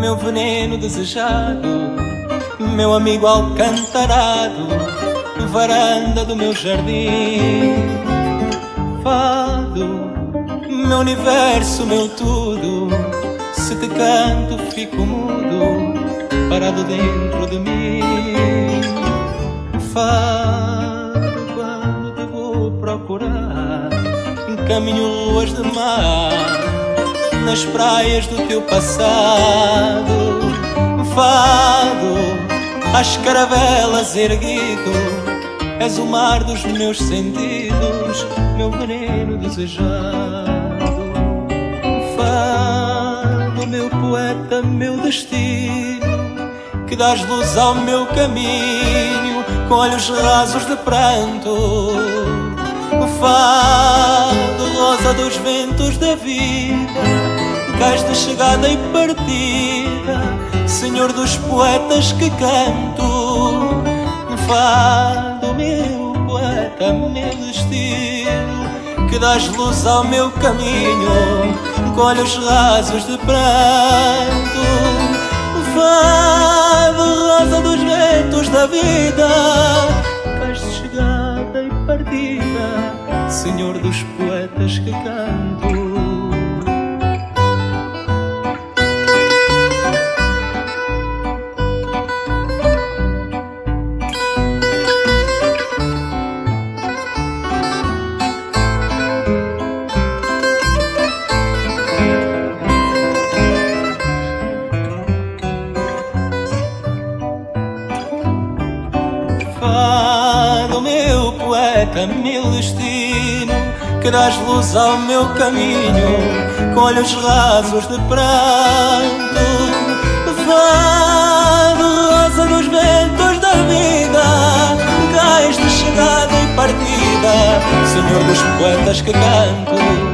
meu veneno desejado, meu amigo alcantarado, varanda do meu jardim. Fado, meu universo, meu tudo, se te canto fico mudo, parado dentro de mim. Fado, quando te vou procurar, caminho luas de mar nas praias do teu passado. Fado, às caravelas erguido, és o mar dos meus sentidos, meu veneno desejado. Fado, meu poeta, meu destino, que dás luz ao meu caminho, com olhos rasos de pranto. Fado, rosa dos ventos da vida cais de chegada e partida, Senhor dos poetas que canto, fado meu poeta, meu destino, que dás luz ao meu caminho, colhe os rasos de pranto, fado, rosa dos ventos da vida, partida, Senhor dos poetas que canto. Poeta, meu destino, que dás luz ao meu caminho, colhe os rasos de pranto, fado rosa nos ventos da vida, cais de chegada e partida, Senhor dos poetas que canto.